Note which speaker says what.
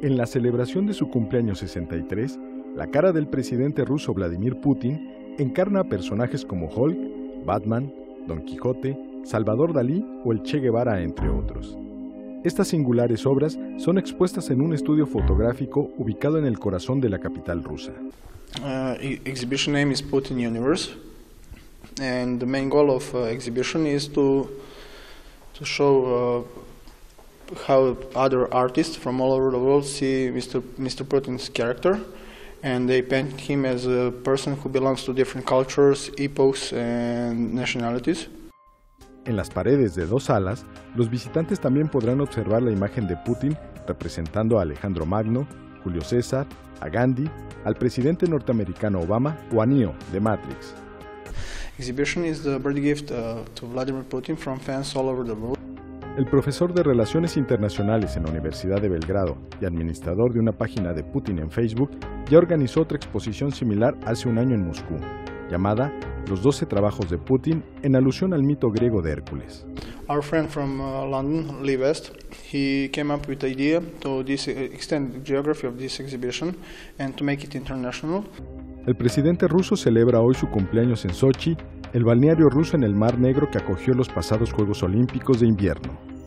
Speaker 1: En la celebración de su cumpleaños 63, la cara del presidente ruso Vladimir Putin encarna a personajes como Hulk, Batman, Don Quijote, Salvador Dalí o el Che Guevara, entre otros. Estas singulares obras son expuestas en un estudio fotográfico ubicado en el corazón de la capital rusa.
Speaker 2: Uh, e- exhibition name is Putin Universe, and the main goal of uh, exhibition is to show uh, how other artists from all over the world see Mr. Mr. Putin's character, and they paint him as a person who belongs to different cultures, epochs, and nationalities.
Speaker 1: En las paredes de dos salas, los visitantes también podrán observar la imagen de Putin representando a Alejandro Magno, Julio César, a Gandhi, al presidente norteamericano Obama o a Neo de Matrix.
Speaker 2: Exhibition is the birthday gift uh, to Vladimir Putin from fans all over the world.
Speaker 1: El profesor de Relaciones Internacionales en la Universidad de Belgrado y administrador de una página de Putin en Facebook ya organizó otra exposición similar hace un año en Moscú, llamada Los 12 trabajos de Putin en alusión al mito griego de Hércules.
Speaker 2: Our friend from uh, London, Lee West, he came up with the idea to this, extend the geography of this exhibition and to make it international.
Speaker 1: El presidente ruso celebra hoy su cumpleaños en Sochi, el balneario ruso en el Mar Negro que acogió los pasados Juegos Olímpicos de invierno.